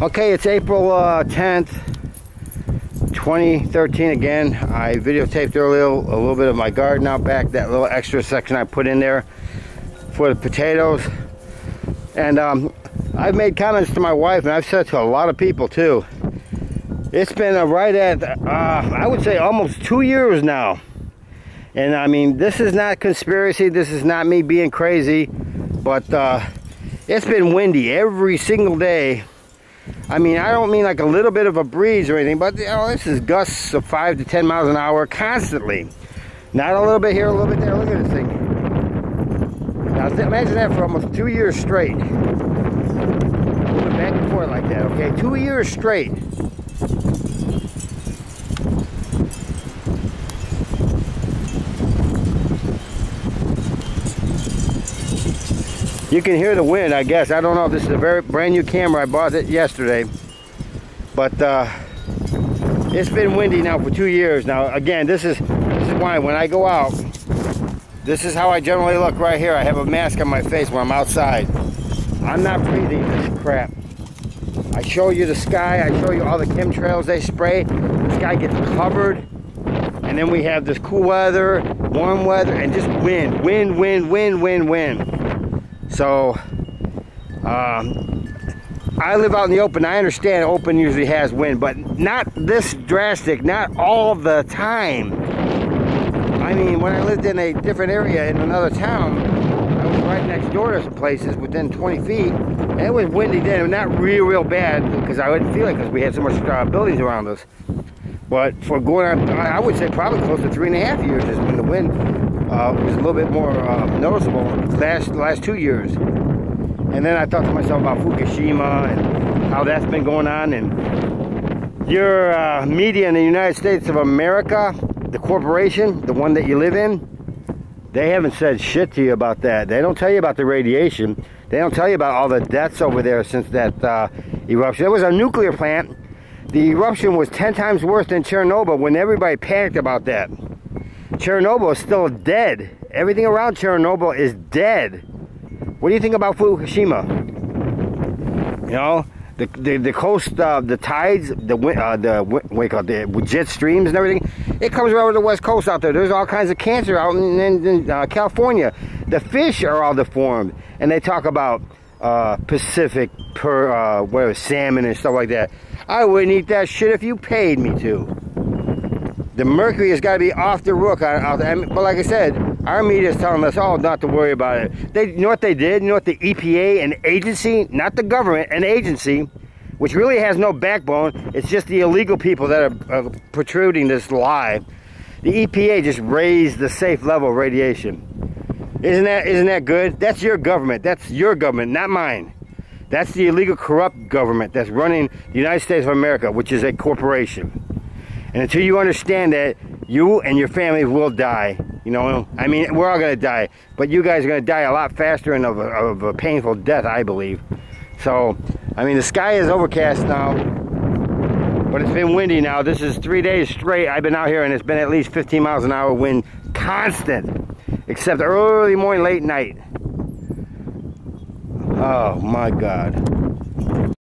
Okay, it's April uh, 10th, 2013 again. I videotaped earlier a little bit of my garden out back, that little extra section I put in there for the potatoes. And um, I've made comments to my wife, and I've said to a lot of people too. It's been right at, uh, I would say almost two years now. And I mean, this is not conspiracy, this is not me being crazy, but uh, it's been windy every single day I mean, I don't mean like a little bit of a breeze or anything, but you know, this is gusts of 5 to 10 miles an hour constantly. Not a little bit here, a little bit there. Look at this thing. Now, imagine that for almost two years straight. Moving back and forth like that, okay? Two years straight. You can hear the wind, I guess. I don't know if this is a very brand new camera. I bought it yesterday. But uh, it's been windy now for two years. Now, again, this is, this is why when I go out, this is how I generally look right here. I have a mask on my face when I'm outside. I'm not breathing this crap. I show you the sky. I show you all the chemtrails they spray. The sky gets covered. And then we have this cool weather, warm weather, and just wind, wind, wind, wind, wind, wind. So, um, I live out in the open. I understand open usually has wind, but not this drastic, not all the time. I mean, when I lived in a different area in another town, I was right next door to some places within 20 feet, and it was windy then, not real, real bad, because I wouldn't feel it because we had so much uh, buildings around us. But for going on, I would say probably close to three and a half years is when the wind uh, was a little bit more uh, noticeable last last two years. And then I thought to myself about Fukushima and how that's been going on. And your uh, media in the United States of America, the corporation, the one that you live in, they haven't said shit to you about that. They don't tell you about the radiation. They don't tell you about all the deaths over there since that uh, eruption. It was a nuclear plant. The eruption was 10 times worse than Chernobyl when everybody panicked about that. Chernobyl is still dead. Everything around Chernobyl is dead. What do you think about Fukushima? You know, the the, the coast, uh, the tides, the uh, the what you call it, the jet streams and everything. It comes right over the west coast out there. There's all kinds of cancer out in, in, in uh, California. The fish are all deformed, and they talk about uh, Pacific per uh, whatever salmon and stuff like that. I wouldn't eat that shit if you paid me to. The mercury has got to be off the rook. But like I said, our media is telling us all not to worry about it. They, you know what they did? You know what the EPA, an agency, not the government, an agency, which really has no backbone. It's just the illegal people that are, are protruding this lie. The EPA just raised the safe level of radiation. Isn't that isn't that good? That's your government. That's your government, not mine. That's the illegal corrupt government that's running the United States of America, which is a corporation. And until you understand that, you and your family will die. You know, I mean, we're all going to die. But you guys are going to die a lot faster and of a, of a painful death, I believe. So, I mean, the sky is overcast now. But it's been windy now. This is three days straight. I've been out here and it's been at least 15 miles an hour wind constant. Except early morning, late night. Oh my God.